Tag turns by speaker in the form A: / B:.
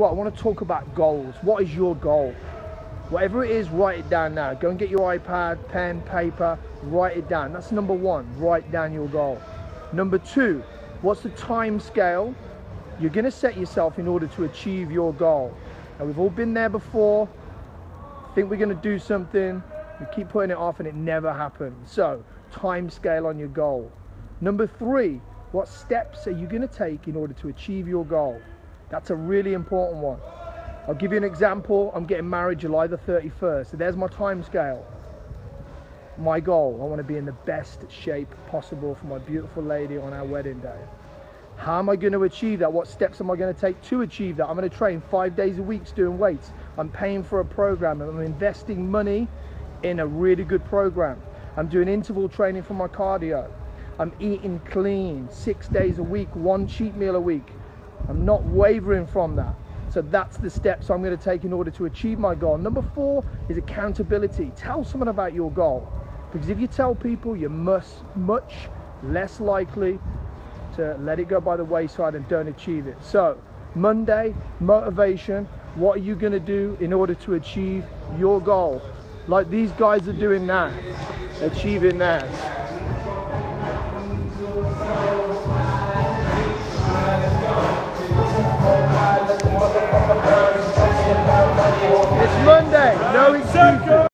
A: what? I want to talk about goals. What is your goal? Whatever it is, write it down now. Go and get your iPad, pen, paper, write it down. That's number one. Write down your goal. Number two, what's the time scale you're going to set yourself in order to achieve your goal? Now, we've all been there before. Think we're going to do something, we keep putting it off, and it never happens. So, time scale on your goal. Number three, what steps are you going to take in order to achieve your goal? That's a really important one. I'll give you an example. I'm getting married July the 31st. So there's my time scale. My goal, I want to be in the best shape possible for my beautiful lady on our wedding day. How am I going to achieve that? What steps am I going to take to achieve that? I'm going to train five days a week doing weights. I'm paying for a program. I'm investing money in a really good program. I'm doing interval training for my cardio. I'm eating clean six days a week, one cheat meal a week. I'm not wavering from that. So that's the steps I'm going to take in order to achieve my goal. Number four is accountability. Tell someone about your goal. Because if you tell people, you're much, much less likely to let it go by the wayside and don't achieve it. So, Monday, motivation. What are you going to do in order to achieve your goal? Like these guys are doing now, achieving theirs.